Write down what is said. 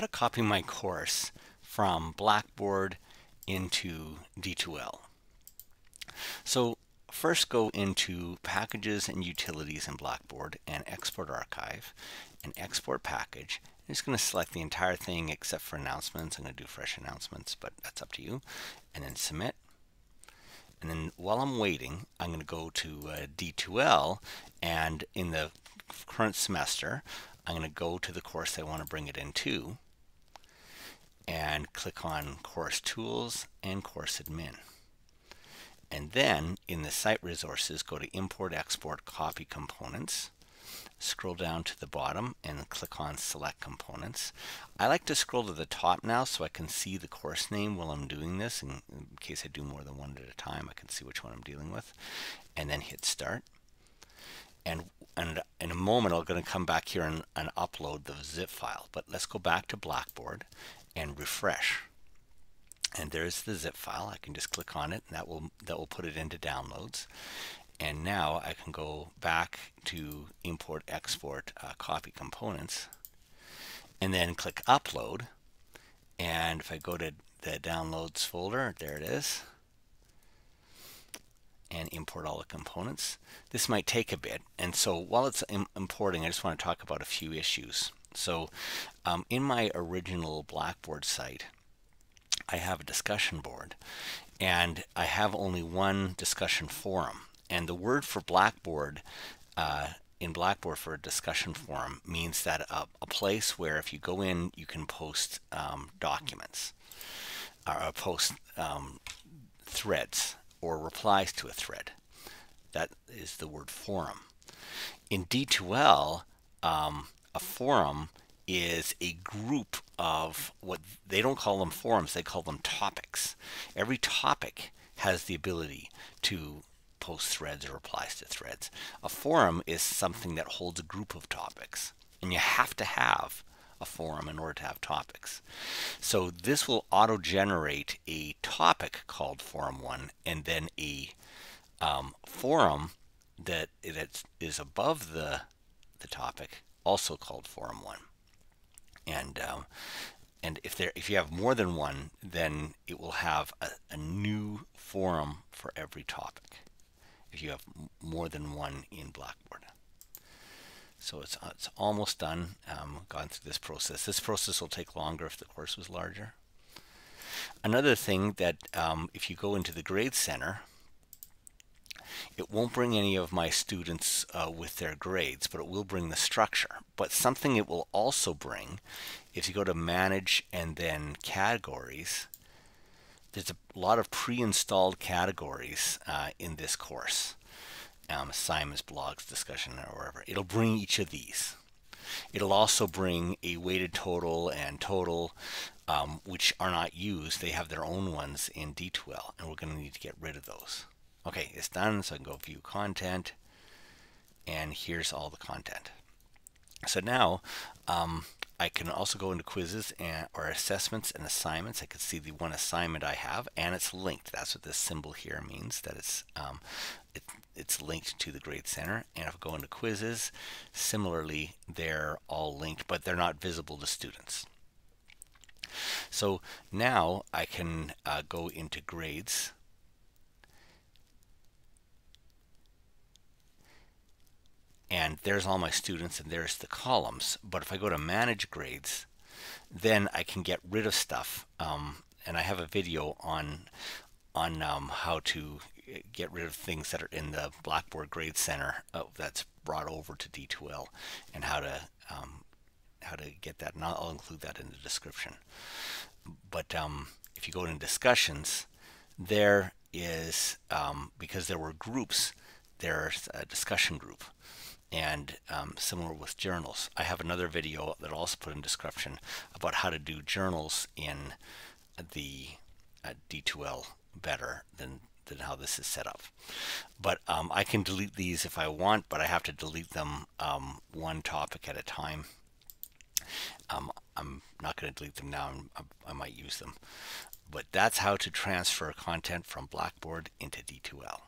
how to copy my course from Blackboard into D2L. So first go into Packages and Utilities in Blackboard and Export Archive and Export Package. I'm just going to select the entire thing except for announcements. I'm going to do fresh announcements, but that's up to you. And then Submit. And then while I'm waiting, I'm going to go to uh, D2L and in the current semester, I'm going to go to the course I want to bring it into and click on Course Tools and Course Admin. And then in the Site Resources, go to Import, Export, Copy Components. Scroll down to the bottom and click on Select Components. I like to scroll to the top now so I can see the course name while I'm doing this. In, in case I do more than one at a time, I can see which one I'm dealing with. And then hit Start. And, and in a moment, I'm going to come back here and, and upload the zip file. But let's go back to Blackboard and refresh. And there's the zip file. I can just click on it and that will that will put it into downloads. And now I can go back to import export uh, copy components and then click upload. And if I go to the downloads folder, there it is and import all the components. This might take a bit and so while it's importing I just want to talk about a few issues. So um, in my original Blackboard site, I have a discussion board and I have only one discussion forum. And the word for Blackboard uh, in Blackboard for a discussion forum means that a, a, place where if you go in, you can post um, documents or post um, threads or replies to a thread. That is the word forum. In D2L, um, a forum is a group of what they don't call them forums, they call them topics. Every topic has the ability to post threads or replies to threads. A forum is something that holds a group of topics, and you have to have a forum in order to have topics. So this will auto-generate a topic called forum1 and then a um, forum that that is above the the topic also called forum one. And um, and if there if you have more than one, then it will have a, a new forum for every topic. If you have more than one in Blackboard. So it's, it's almost done. Um, gone through this process. This process will take longer if the course was larger. Another thing that um, if you go into the Grade Center, it won't bring any of my students uh, with their grades, but it will bring the structure. But something it will also bring, if you go to Manage and then Categories, there's a lot of pre-installed categories uh, in this course. Um, assignments, blogs, discussion, or wherever. It'll bring each of these. It'll also bring a weighted total and total, um, which are not used. They have their own ones in D2L, and we're going to need to get rid of those. Okay, it's done, so I can go view content, and here's all the content. So now um, I can also go into quizzes and or assessments and assignments. I can see the one assignment I have, and it's linked. That's what this symbol here means, that it's um, it, it's linked to the Grade Center. And if I go into quizzes, similarly, they're all linked, but they're not visible to students. So now I can uh, go into grades and there's all my students and there's the columns. But if I go to manage grades, then I can get rid of stuff. Um, and I have a video on on um, how to get rid of things that are in the Blackboard Grade Center uh, that's brought over to D2L and how to um, how to get that. And I'll include that in the description. But um, if you go into discussions, there is um, because there were groups, there's a discussion group and um, similar with journals. I have another video that I'll also put in description about how to do journals in the uh, D2L better than than how this is set up. But um, I can delete these if I want, but I have to delete them um, one topic at a time. Um, I'm not going to delete them now. I might use them. But that's how to transfer content from Blackboard into D2L.